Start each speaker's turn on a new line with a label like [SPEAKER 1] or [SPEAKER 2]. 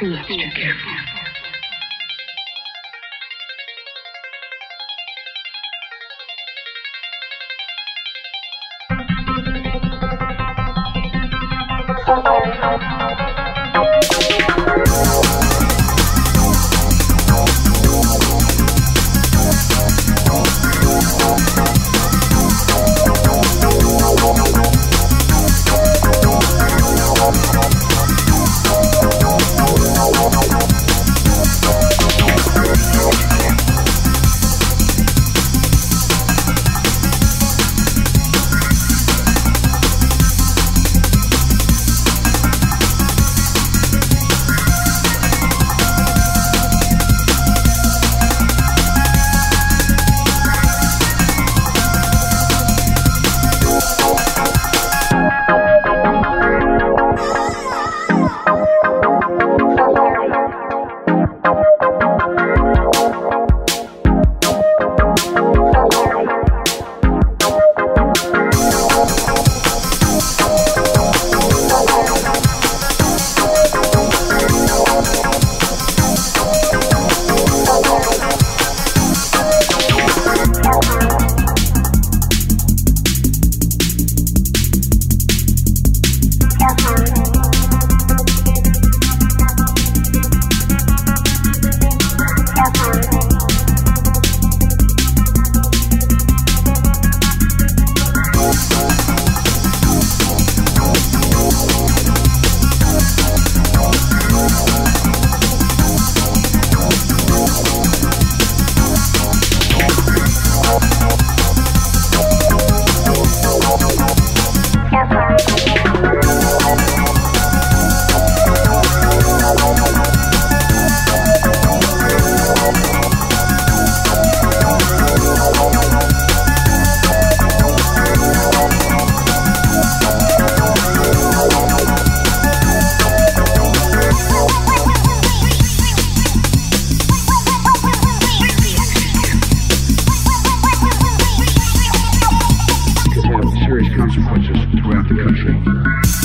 [SPEAKER 1] Be extra careful. Consequences throughout the country.